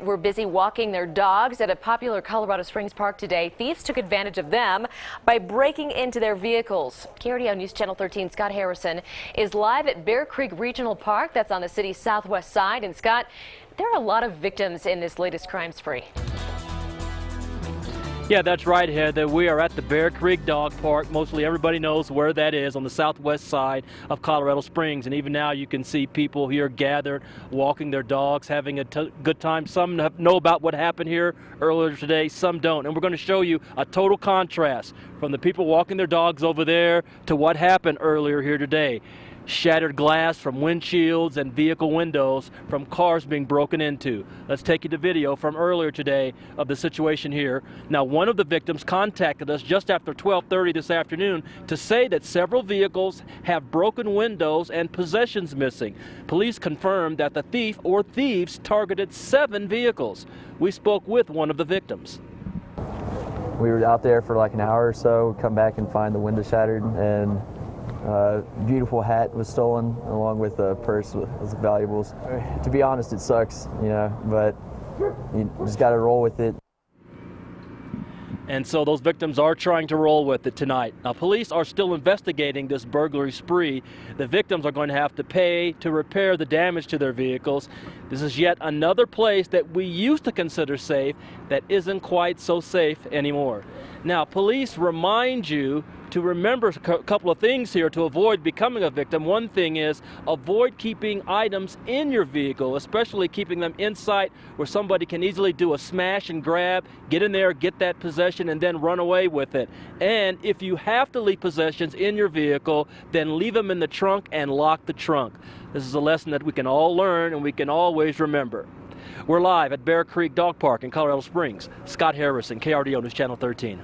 were busy walking their dogs at a popular Colorado Springs park today. Thieves took advantage of them by breaking into their vehicles. KRDO News Channel 13 Scott Harrison is live at Bear Creek Regional Park. That's on the city's southwest side. And Scott, there are a lot of victims in this latest crime spree. Yeah, that's right, Heather. We are at the Bear Creek Dog Park. Mostly everybody knows where that is on the southwest side of Colorado Springs. And even now you can see people here gathered, walking their dogs, having a good time. Some know about what happened here earlier today, some don't. And we're going to show you a total contrast from the people walking their dogs over there to what happened earlier here today shattered glass from windshields and vehicle windows from cars being broken into. Let's take you to video from earlier today of the situation here. Now, one of the victims contacted us just after 12:30 this afternoon to say that several vehicles have broken windows and possessions missing. Police confirmed that the thief or thieves targeted seven vehicles. We spoke with one of the victims. We were out there for like an hour or so, come back and find the window shattered and uh, beautiful hat was stolen along with a purse with, with valuables. To be honest, it sucks, you know, but you just got to roll with it. And so those victims are trying to roll with it tonight. Now, police are still investigating this burglary spree. The victims are going to have to pay to repair the damage to their vehicles. This is yet another place that we used to consider safe that isn't quite so safe anymore. Now, police remind you to remember a couple of things here to avoid becoming a victim. One thing is avoid keeping items in your vehicle, especially keeping them in sight where somebody can easily do a smash and grab, get in there, get that possession, and then run away with it. And if you have to leave possessions in your vehicle, then leave them in the trunk and lock the trunk. This is a lesson that we can all learn and we can always remember. We're live at Bear Creek Dog Park in Colorado Springs. Scott Harrison, KRDO News Channel 13.